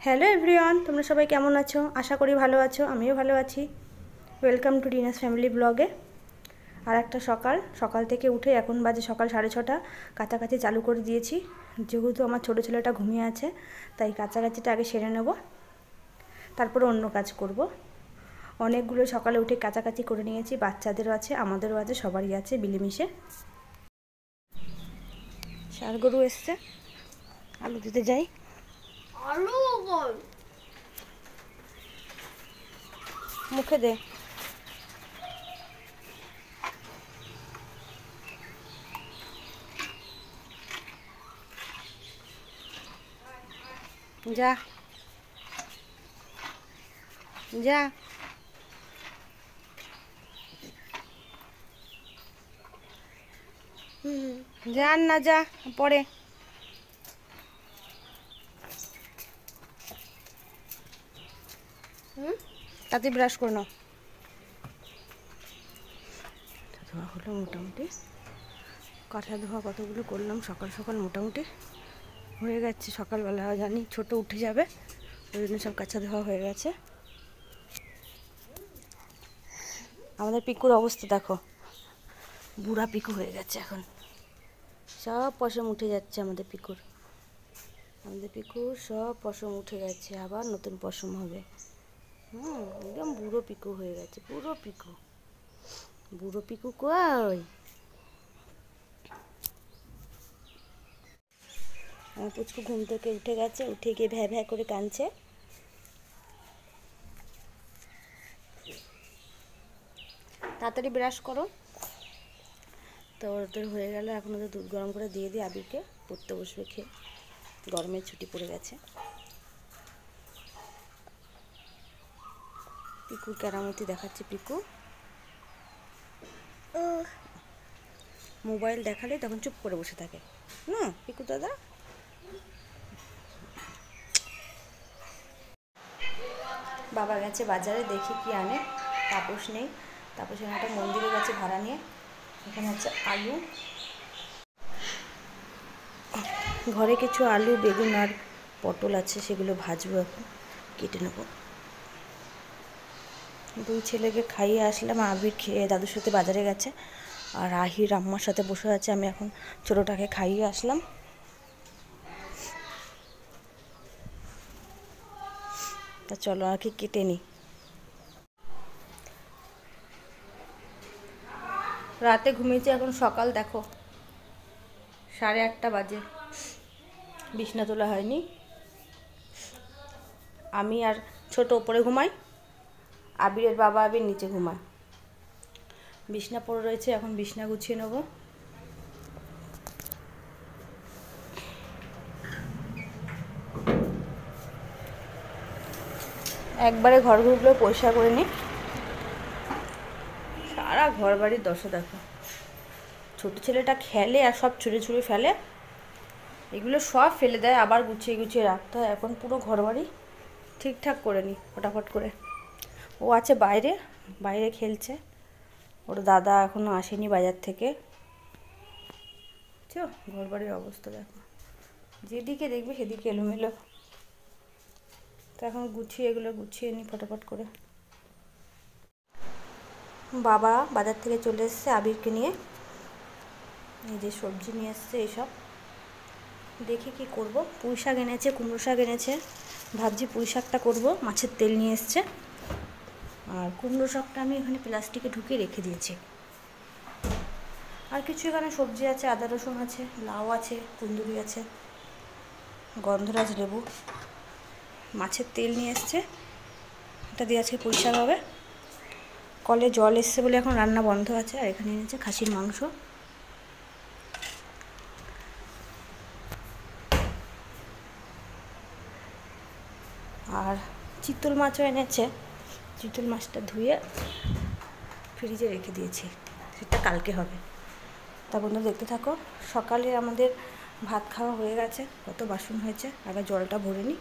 Hello everyone তোমরা সবাই কেমন আছো? আশা করি ভালো আছো, আমিও ভালো আছি। ওয়েলকাম টু রিনাস ফ্যামিলি ব্লগে আর একটা সকাল সকাল থেকে উঠে এখন বাজে সকাল সাড়ে ছটা। কাছাকাছি চালু করে দিয়েছি। যেহেতু আমার ছোটো ছেলেটা ঘুমিয়ে আছে, তাই কাছাকাছিটা আগে সেরে নেব। তারপরে অন্য কাজ করব। অনেকগুলো সকালে উঠে কাছাকাছি করে নিয়েছি, বাচ্চাদেরও আছে, আমাদেরও আছে, সবারই আছে, মিলেমিশে। সার গরু এসছে। আলু দিতে যাই। মুখে দে। যা। যা। যান না যা। পরে তাতে ব্রাশ করে নাও। ধোয়া হলো মোটামুটি। কাঁথা ধোয়া কতগুলো করলাম সকাল সকাল মোটামুটি। হয়ে গেছে সকালবেলা, জানি ছোট উঠে যাবে, ওই জন্য সব কাঁচা ধোয়া হয়ে গেছে। আমাদের পিকুর অবস্থা দেখো, বুড়া পিকু হয়ে গেছে এখন। সব পশম উঠে যাচ্ছে আমাদের পিকুর। আমাদের পিকুর সব পশম উঠে গেছে, আবার নতুন পশম হবে। হুম, একদম বুড়ো পিকু হয়ে গেছে, বুড়ো পিকু। বুড়ো পিকু কই? আমার পুচকু ঘুম থেকে উঠে গেছে, উঠে গিয়ে ভ্যা ভ্যা করে কাঁদছে। তাড়াতাড়ি ব্রাশ করো। তো ওদের হয়ে গেল, এখন ওদের দুধ গরম করে দিয়ে দিই আবিরকে, পড়তে বসবে খেয়ে। গরমের ছুটি পড়ে গেছে। পিকুর কেরামতি দেখাচ্ছে পিকু। মোবাইল দেখালে তখন চুপ করে বসে থাকে। না পিকু দাদা? বাবা গেছে বাজারে দেখি কি আনে। তাপস নেই। তাপস একটা মন্দিরে গেছে ভাড়া নিয়ে। এখানে হচ্ছে আলু। ঘরে কিছু আলু বেগুন আর পটল আছে সেগুলো ভাজবো এখন। কেটে নেব। দুই ছেলেকে খাইয়ে আসলাম, আবির খেয়ে দাদুর সাথে বাজারে গেছে আর আহির আম্মার সাথে বসে আছে, আমি এখন ছোটোটাকে খাইয়ে আসলাম। তা চলো আর কি কেটে নিই। রাতে ঘুমিয়েছি, এখন সকাল দেখো, সাড়ে আটটা বাজে, বিছনা তোলা হয়নি। আমি আর ছোট ওপরে ঘুমাই। আবিরের বাবা আবির নিচে ঘুমায়। বিছনা পড়ে রয়েছে, এখন বিছনা গুছিয়ে নেব। একবারে ঘর ঘরগুলো পরিষ্কার করে নিই। সারা ঘর বাড়ির দশা দেখো। ছোটো ছেলেটা খেলে আর সব ছুঁড়ে ছুঁড়ে ফেলে। এগুলো সব ফেলে দেয়, আবার গুছিয়ে গুছিয়ে রাখতে হয়। এখন পুরো ঘর বাড়ি ঠিকঠাক করে নিই, ফটাফট করে। ও আছে বাইরে বাইরে খেলছে। ওর দাদা এখনও আসেনি বাজার থেকে। বুঝছ ঘর বাড়ির অবস্থা দেখো। যেদিকে দেখবে সেদিকে এলোমেলো। তো এখন গুছিয়ে, এগুলো গুছিয়ে নিই ফটাফট করে। বাবা বাজার থেকে চলে এসছে আবিরকে নিয়ে। এই যে সবজি নিয়ে এসছে এইসব দেখি কি করব। পুঁই শাক এনেছে, কুমড়ো শাক এনেছে। ভাবছি পুঁই শাকটা করব। মাছের তেল নিয়ে এসছে। আর কুমড়ো শাকটা আমি এখানে প্লাস্টিকে ঢুকিয়ে রেখে দিয়েছি। আর কিছু এখানে সবজি আছে, আদা রসুন আছে, লাউ আছে, কুন্দুরি আছে, গন্ধরাজ লেবু, মাছের তেল নিয়ে এসছে। এটা দিয়ে আজকে পরিষ্কার হবে। কলে জল এসছে বলে এখন রান্না বন্ধ আছে, আর এখানে এনেছে খাসির মাংস। আর চিতল মাছও এনেছে। চিতল মাছটা ধুয়ে ফ্রিজে রেখে দিয়েছি। সেটা কালকে হবে। তা বন্ধু দেখতে থাকো, সকালে আমাদের ভাত খাওয়া হয়ে গেছে, কত বাসন হয়েছে, আগে জলটা ভরে নিই,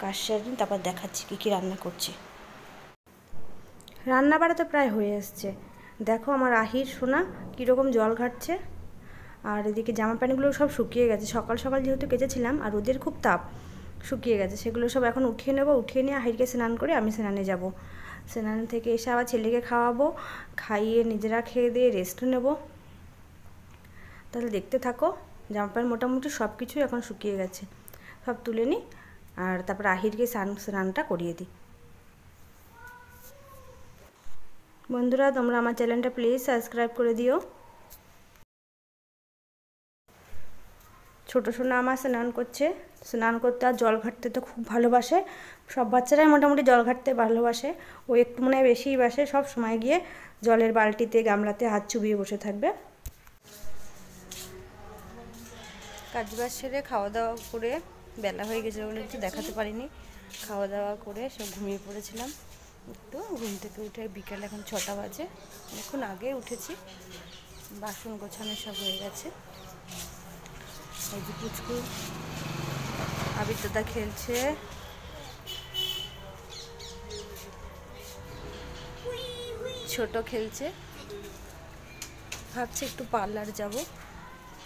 কাজ সেরে নিই, তারপর দেখাচ্ছি কী কী রান্না করছি। রান্না বাড়া তো প্রায় হয়ে এসছে। দেখো আমার আহির, সোনা কীরকম জল ঘাটছে। আর এদিকে জামা প্যান্টগুলো সব শুকিয়ে গেছে। সকাল সকাল যেহেতু কেচেছিলাম, আর ওদের খুব তাপ শুকিয়ে গেছে, সেগুলো সব এখন উঠিয়ে নেব। উঠিয়ে নিয়ে আহিরকে স্নান করে আমি স্নানে যাব। স্নান থেকে এসে আবার ছেলেকে খাওয়াবো, খাইয়ে নিজেরা খেয়ে দিয়ে রেস্ট নেব। তাহলে দেখতে থাকো জামা প্যান্ট মোটামুটি সব কিছুই এখন শুকিয়ে গেছে। সব তুলে নিই আর তারপর আহিরকে স্নান, স্নানটা করিয়ে দিই। বন্ধুরা, তোমরা আমার চ্যানেলটা প্লিজ সাবস্ক্রাইব করে দিও। ছোটো সোনা আমার স্নান করছে। স্নান করতে আর জল ঘাটতে তো খুব ভালোবাসে। সব বাচ্চারাই মোটামুটি জল ঘাটতে ভালোবাসে। ও একটু মনে হয় বেশিই বাসে। সব সময় গিয়ে জলের বালতিতে, গামলাতে হাত চুবিয়ে বসে থাকবে। কাজবাজ সেরে খাওয়া দাওয়া করে বেলা হয়ে গেছে বলে একটু দেখাতে পারিনি। খাওয়া দাওয়া করে সব ঘুমিয়ে পড়েছিলাম। একটু ঘুম থেকে উঠে বিকেল এখন ছটা বাজে। এখন আগে উঠেছি। বাসন গোছানো সব হয়ে গেছে। এই পুচকু। আবির দাদা খেলছে। ছোট খেলছে। ভাবছি একটু পার্লার যাব।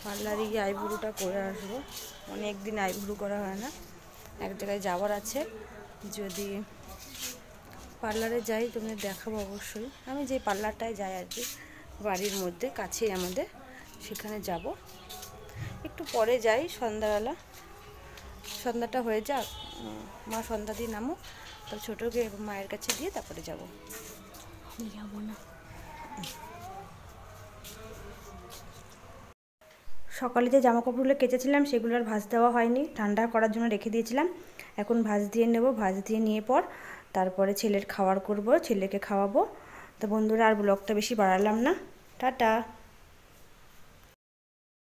পার্লারে গিয়ে আইব্রুটা করে আসব। অনেক দিন আইব্রু করা হয় না। এক জায়গায় যাওয়ার আছে। যদি পার্লারে যাই তোমাদের দেখাবো অবশ্যই। আমি যে পার্লারটায় যাই আর কি, বাড়ির মধ্যে, কাছেই আমাদের, সেখানে যাব। একটু পরে যাই সন্ধ্যাবেলা। সন্ধ্যাটা হয়ে যাক মা সন্ধ্যা দিয়ে নামো তো ছোটোকে মায়ের কাছে দিয়ে তারপরে যাব। যাব না। সকালে যে জামা কাপড়গুলো কেচেছিলাম সেগুলো আর ভাজ দেওয়া হয়নি ঠান্ডা করার জন্য রেখে দিয়েছিলাম। এখন ভাজ দিয়ে নেব ভাজ দিয়ে নিয়ে পর তারপরে ছেলের খাওয়ার করব ছেলেকে খাওয়াবো। তো বন্ধুরা আর ব্লগটা বেশি বাড়ালাম না। টাটা।